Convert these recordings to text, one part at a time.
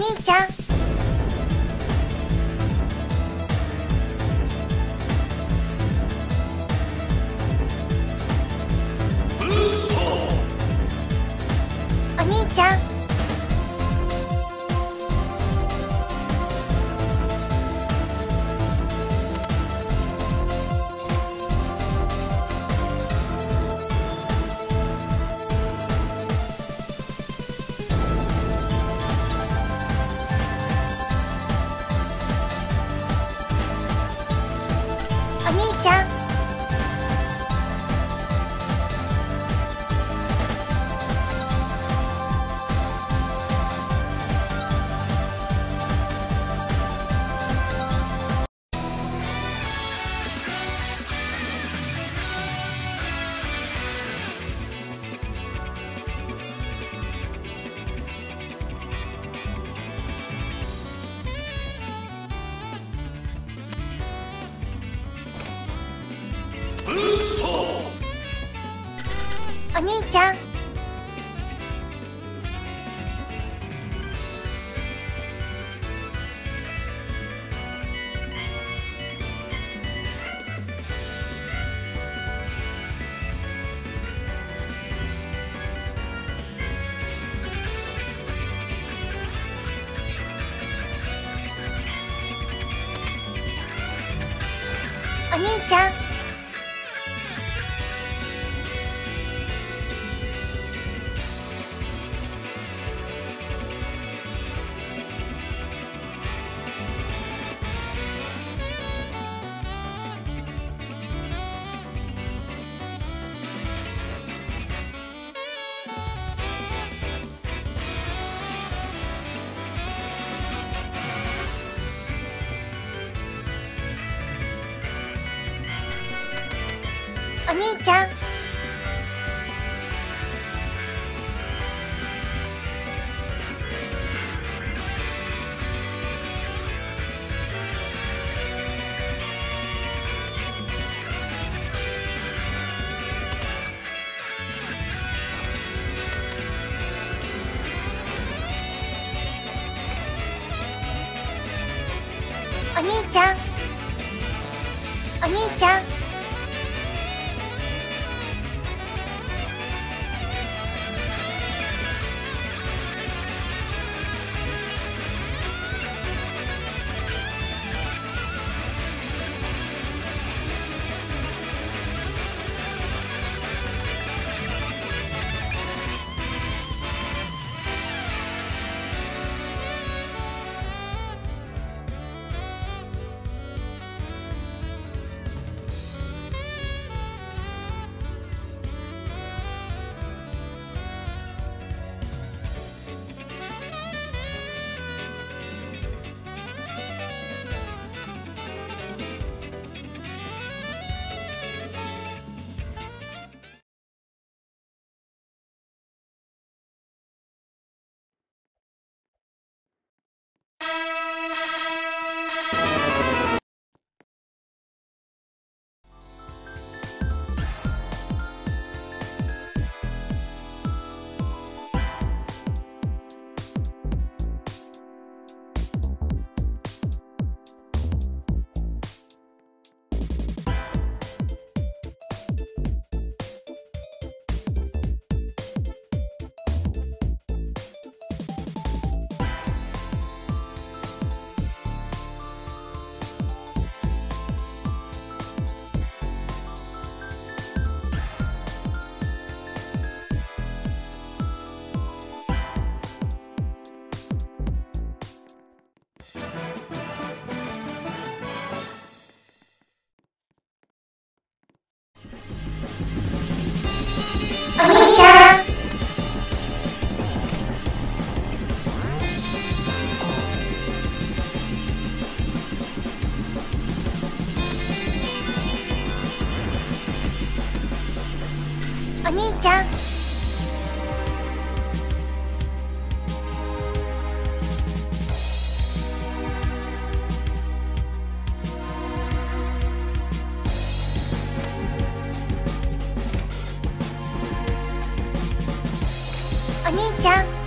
兄ちゃん。兄ちゃん。家。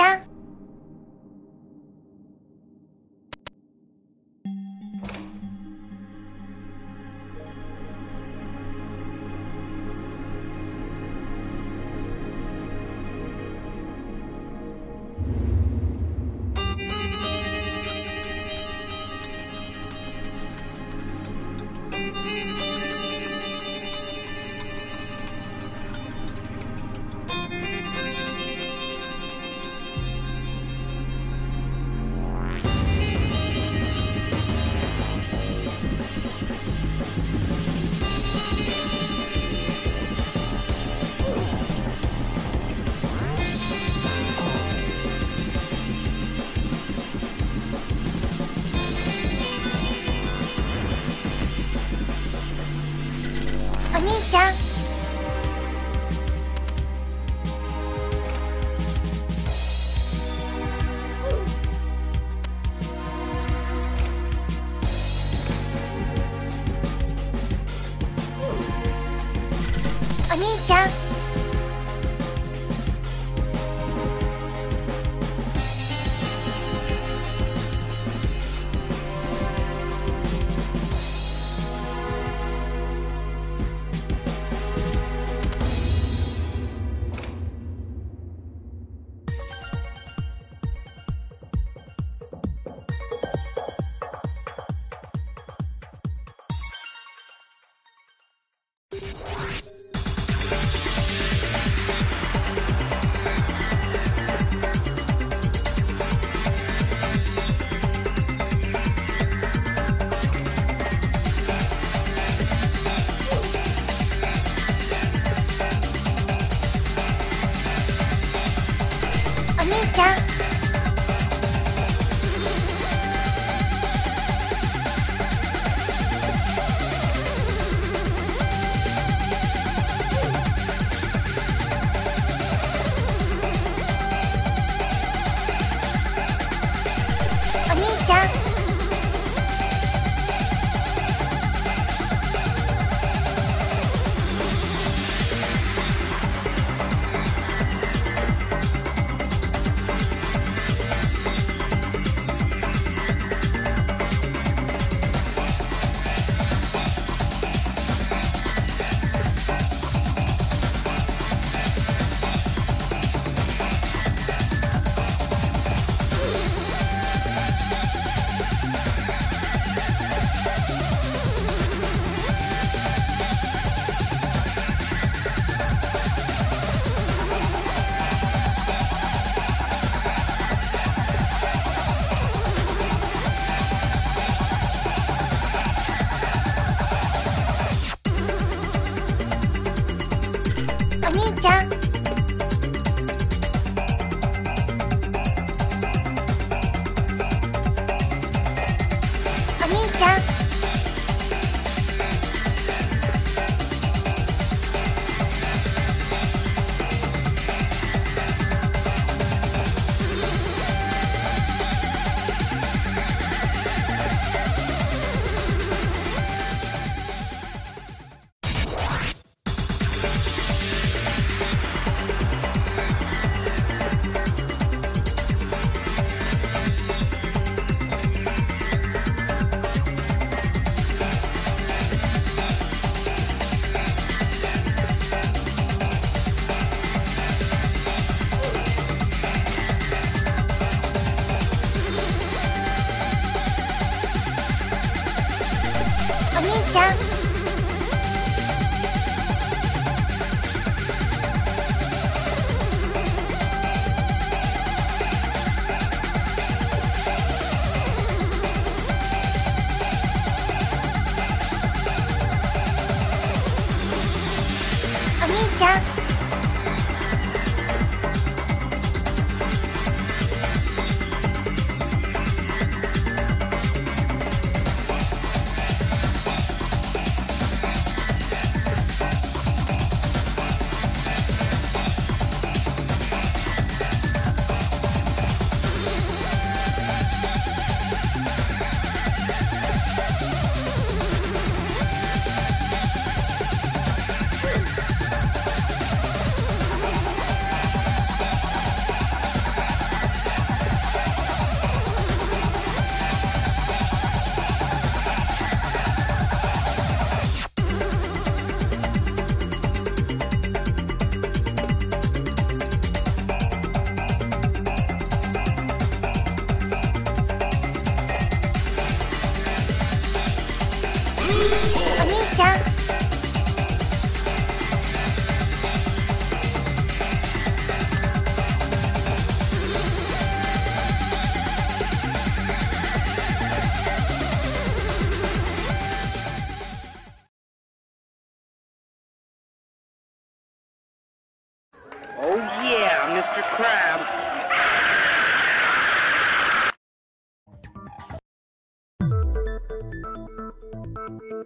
ゃん。兄ちゃん。お兄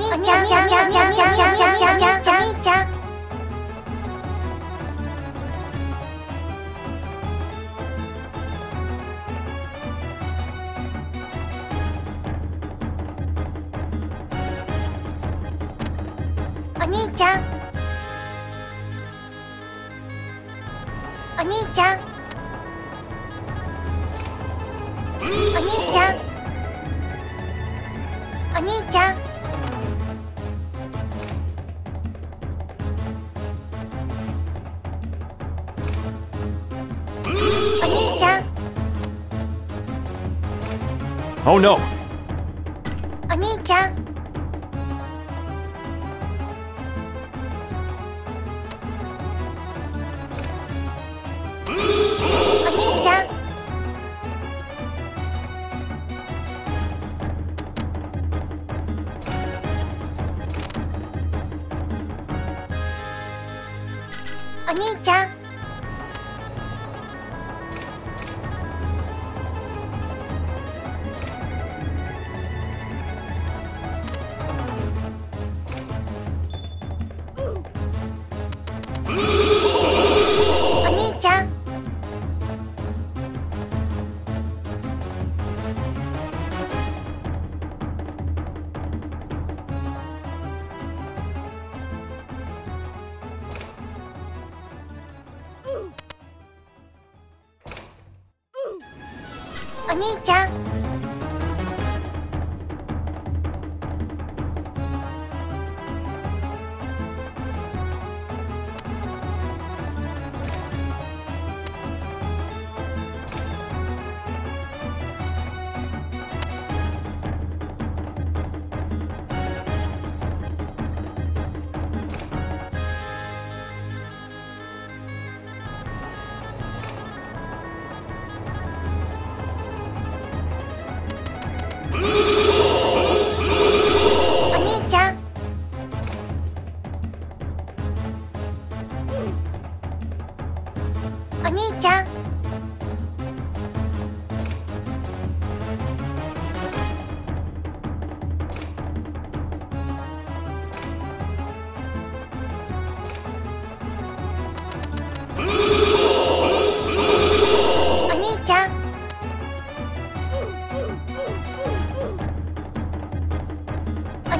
ちゃん、お兄ちゃん、お兄ちゃん、お兄ちゃん、お兄ちゃん、ちゃんお兄ちゃんお兄ちゃんお兄ちゃん Oh no!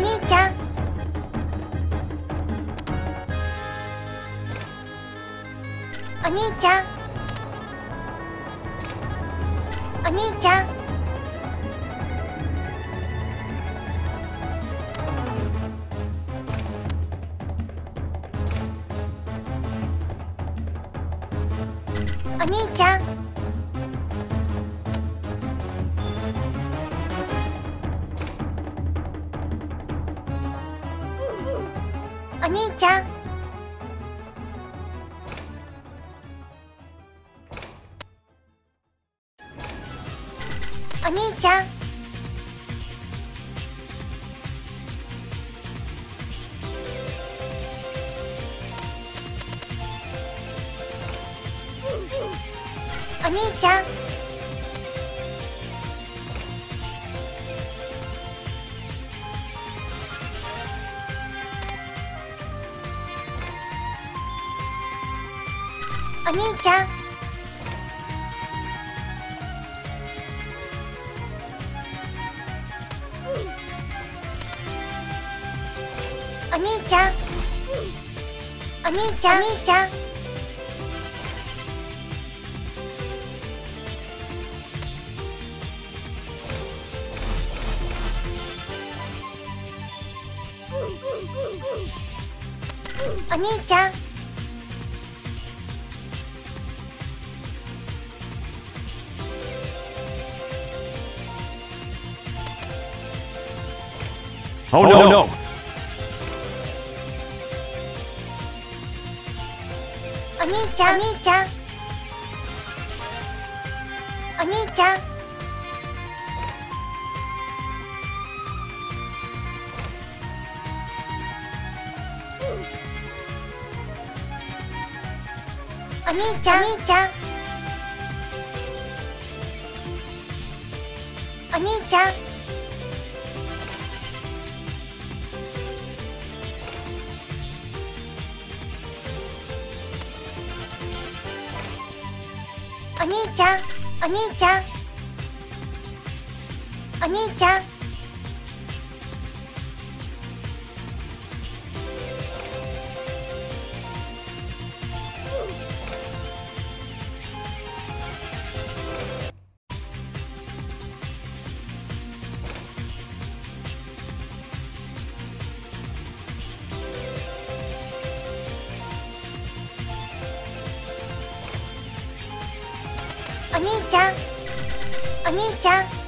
兄ちゃん。お兄ちゃん。お兄ちゃん。お兄ちゃん。お兄ちゃん。お兄ちゃん。お兄ちゃん Oh, no, no. お兄ちゃんお兄ちゃんちゃんお兄ちゃん。お兄ちゃん。ちゃん。お兄ちゃん。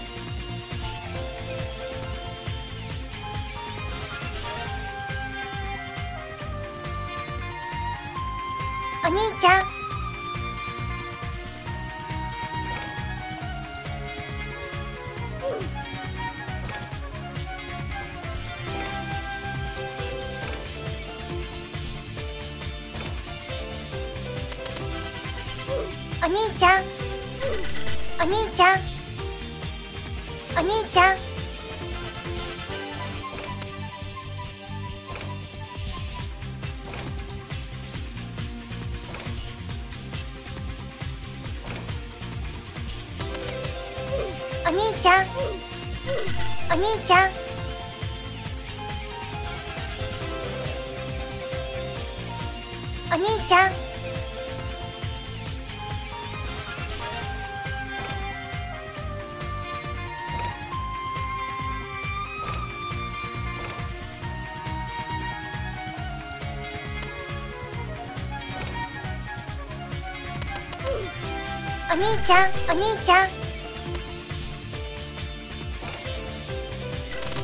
お兄ちゃんお兄ちゃん。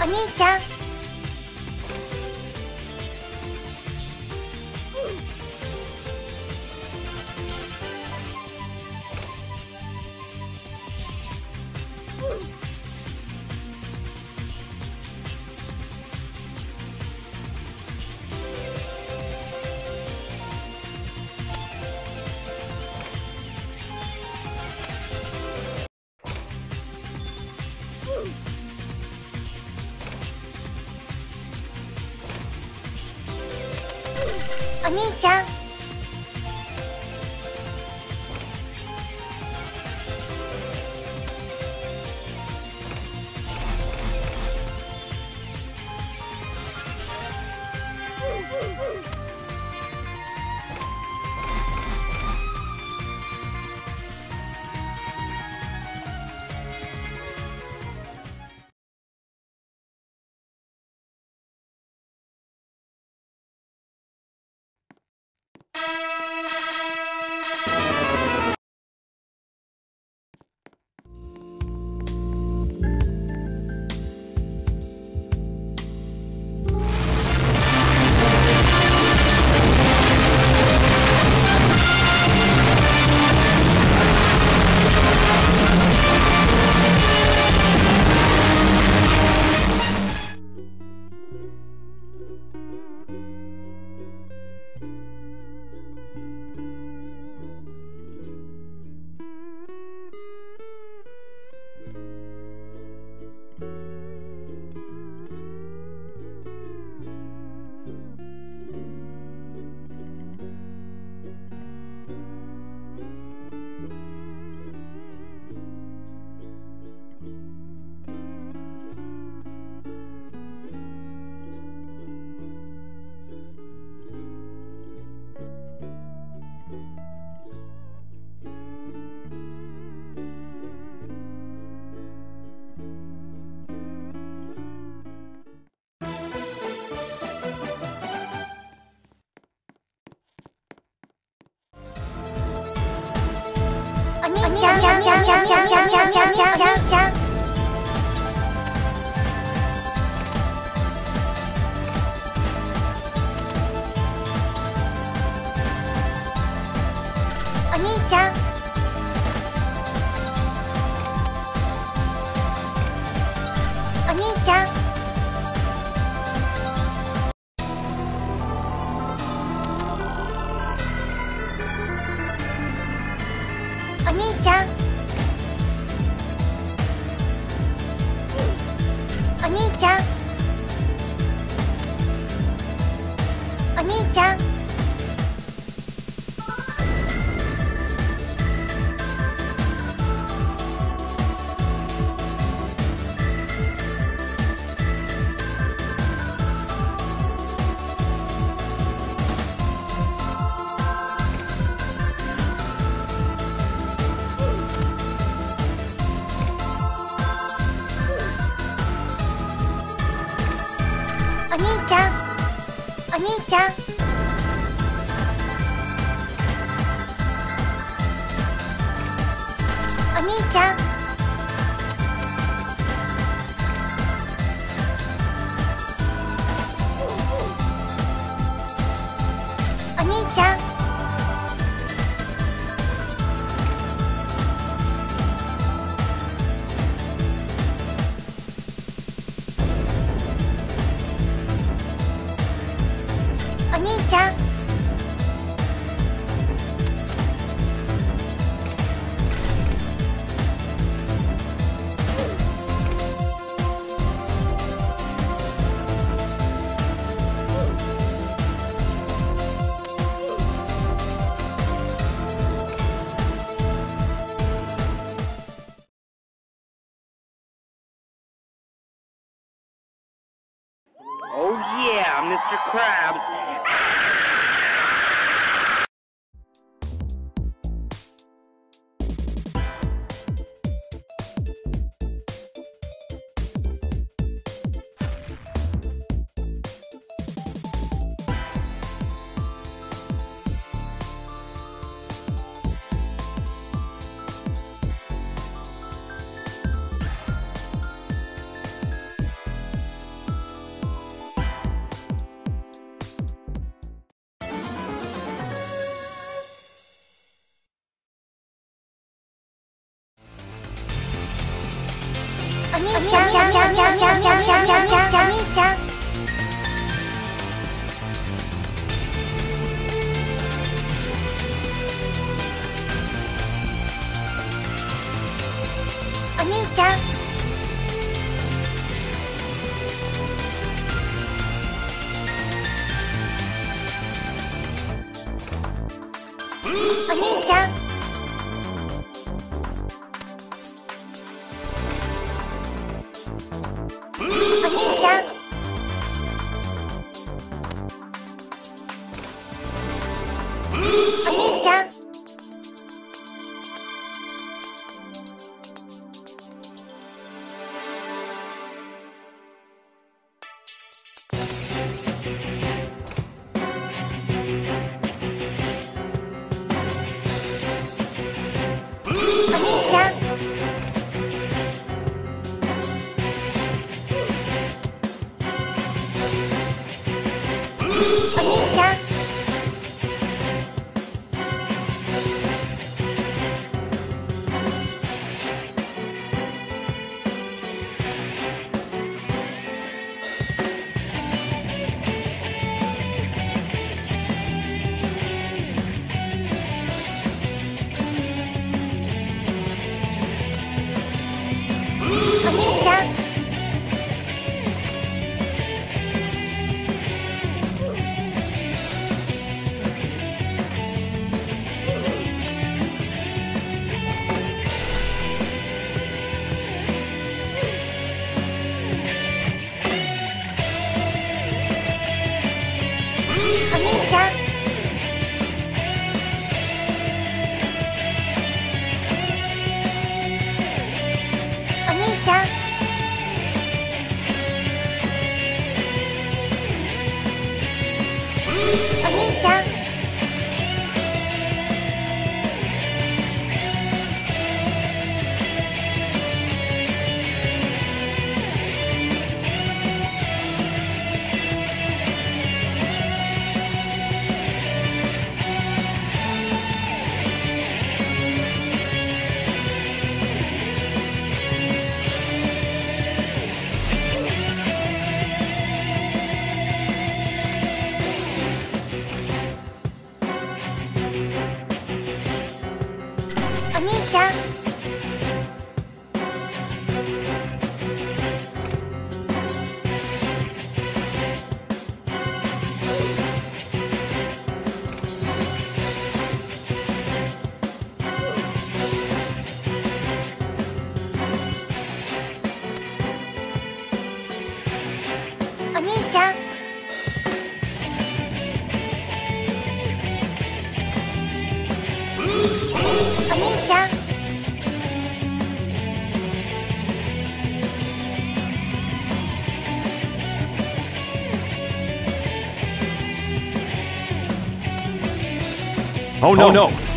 お兄ちゃんちゃん。兄ちゃん。お兄ちゃん。お兄ちゃん。Mr. Krabs Oh no oh, no!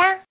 가자.